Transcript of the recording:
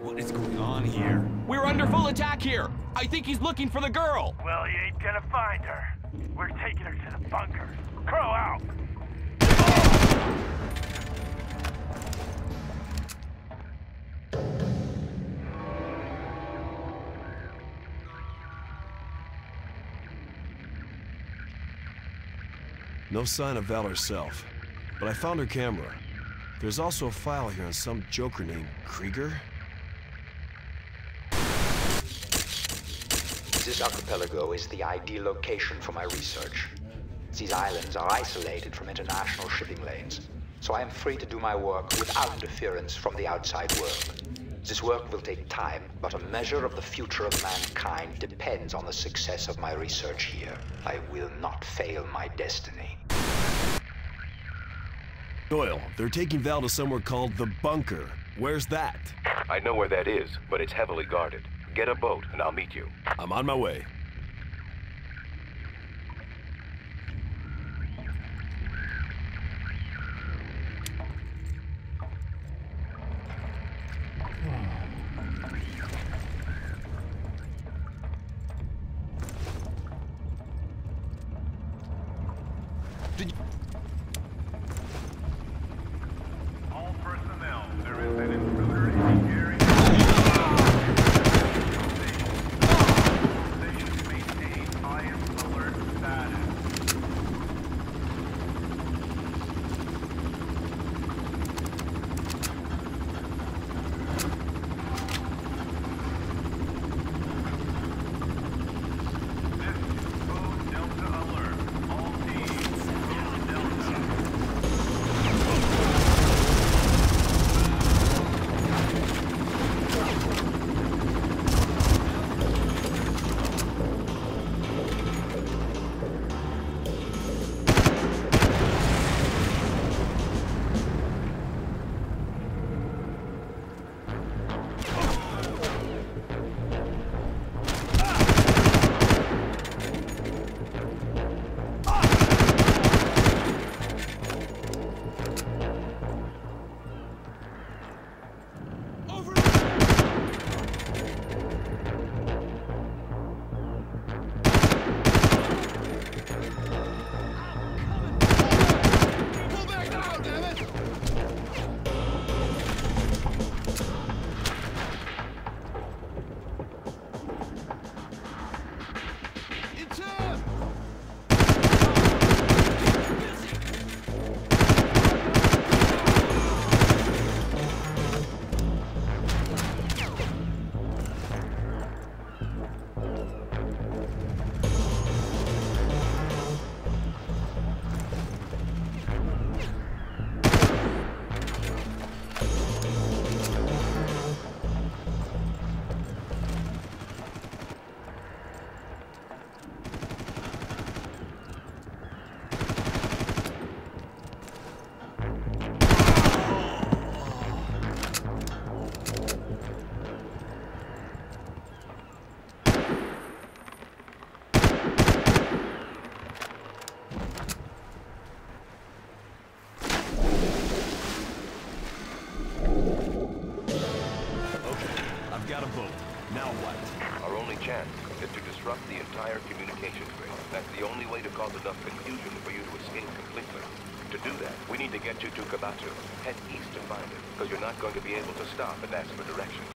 What is going on here? We're under full attack here. I think he's looking for the girl. Well, he ain't gonna find her. We're taking her to the bunker. Crowe out! No sign of Val herself, but I found her camera. There's also a file here on some joker named Krieger. This archipelago is the ideal location for my research. These islands are isolated from international shipping lanes, so I am free to do my work without interference from the outside world. This work will take time, but a measure of the future of mankind depends on the success of my research here. I will not fail my destiny. Doyle, they're taking Val to somewhere called the Bunker. Where's that? I know where that is, but it's heavily guarded. Get a boat, and I'll meet you. I'm on my way. All got a boat. Now what? Our only chance is to disrupt the entire communication grid. That's the only way to cause enough confusion for you to escape completely. To do that, we need to get you to Kabatu. Head east to find it, because you're not going to be able to stop and ask for directions.